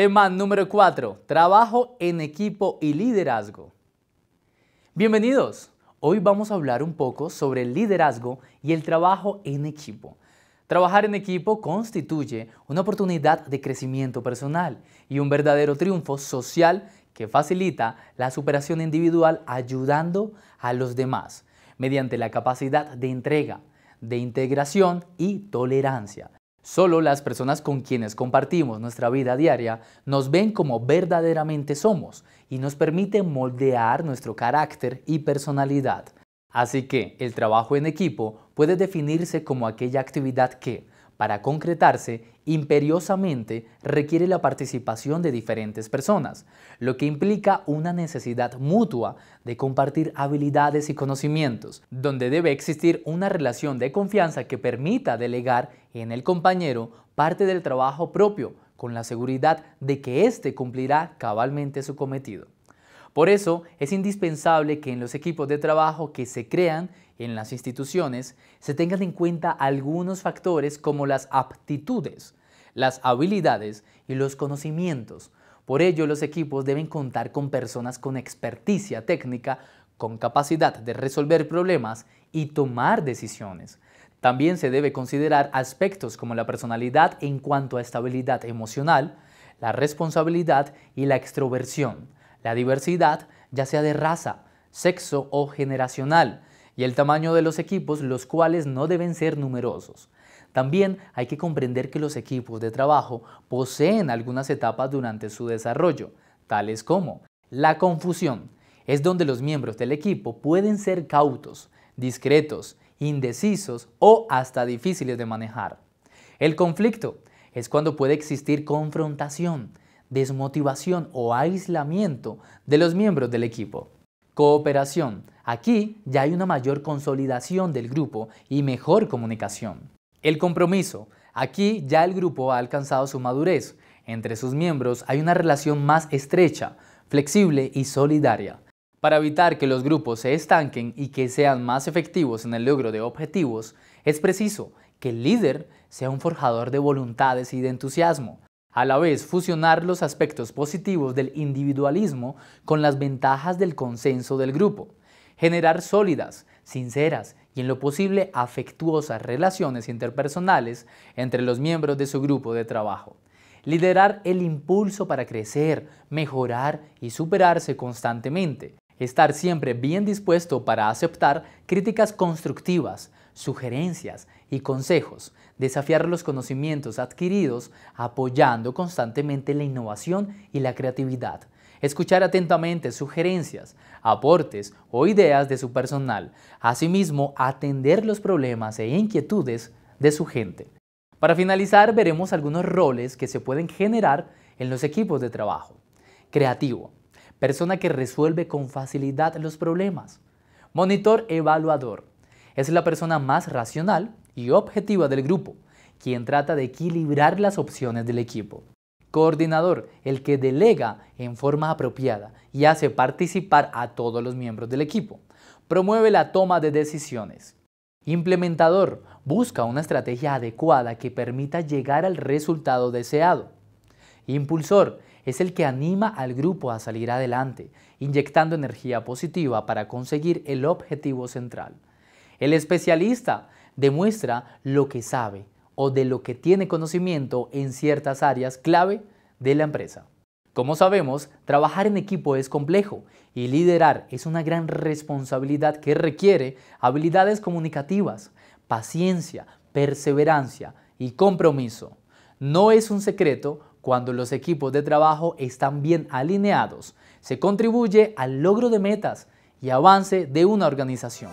Tema número 4. Trabajo en equipo y liderazgo. Bienvenidos. Hoy vamos a hablar un poco sobre el liderazgo y el trabajo en equipo. Trabajar en equipo constituye una oportunidad de crecimiento personal y un verdadero triunfo social que facilita la superación individual ayudando a los demás mediante la capacidad de entrega, de integración y tolerancia. Solo las personas con quienes compartimos nuestra vida diaria nos ven como verdaderamente somos y nos permite moldear nuestro carácter y personalidad. Así que el trabajo en equipo puede definirse como aquella actividad que, para concretarse, imperiosamente requiere la participación de diferentes personas, lo que implica una necesidad mutua de compartir habilidades y conocimientos, donde debe existir una relación de confianza que permita delegar en el compañero parte del trabajo propio, con la seguridad de que éste cumplirá cabalmente su cometido. Por eso es indispensable que en los equipos de trabajo que se crean en las instituciones se tengan en cuenta algunos factores como las aptitudes, las habilidades y los conocimientos. Por ello los equipos deben contar con personas con experticia técnica, con capacidad de resolver problemas y tomar decisiones. También se debe considerar aspectos como la personalidad en cuanto a estabilidad emocional, la responsabilidad y la extroversión la diversidad, ya sea de raza, sexo o generacional, y el tamaño de los equipos, los cuales no deben ser numerosos. También hay que comprender que los equipos de trabajo poseen algunas etapas durante su desarrollo, tales como la confusión, es donde los miembros del equipo pueden ser cautos, discretos, indecisos o hasta difíciles de manejar. El conflicto es cuando puede existir confrontación, desmotivación o aislamiento de los miembros del equipo. Cooperación. Aquí ya hay una mayor consolidación del grupo y mejor comunicación. El compromiso. Aquí ya el grupo ha alcanzado su madurez. Entre sus miembros hay una relación más estrecha, flexible y solidaria. Para evitar que los grupos se estanquen y que sean más efectivos en el logro de objetivos, es preciso que el líder sea un forjador de voluntades y de entusiasmo, a la vez, fusionar los aspectos positivos del individualismo con las ventajas del consenso del grupo. Generar sólidas, sinceras y en lo posible afectuosas relaciones interpersonales entre los miembros de su grupo de trabajo. Liderar el impulso para crecer, mejorar y superarse constantemente. Estar siempre bien dispuesto para aceptar críticas constructivas, sugerencias y consejos, desafiar los conocimientos adquiridos apoyando constantemente la innovación y la creatividad, escuchar atentamente sugerencias, aportes o ideas de su personal, asimismo atender los problemas e inquietudes de su gente. Para finalizar veremos algunos roles que se pueden generar en los equipos de trabajo. Creativo, persona que resuelve con facilidad los problemas. Monitor evaluador, es la persona más racional y objetiva del grupo, quien trata de equilibrar las opciones del equipo. Coordinador, el que delega en forma apropiada y hace participar a todos los miembros del equipo. Promueve la toma de decisiones. Implementador, busca una estrategia adecuada que permita llegar al resultado deseado. Impulsor, es el que anima al grupo a salir adelante, inyectando energía positiva para conseguir el objetivo central. El especialista demuestra lo que sabe o de lo que tiene conocimiento en ciertas áreas clave de la empresa. Como sabemos, trabajar en equipo es complejo y liderar es una gran responsabilidad que requiere habilidades comunicativas, paciencia, perseverancia y compromiso. No es un secreto cuando los equipos de trabajo están bien alineados, se contribuye al logro de metas y avance de una organización.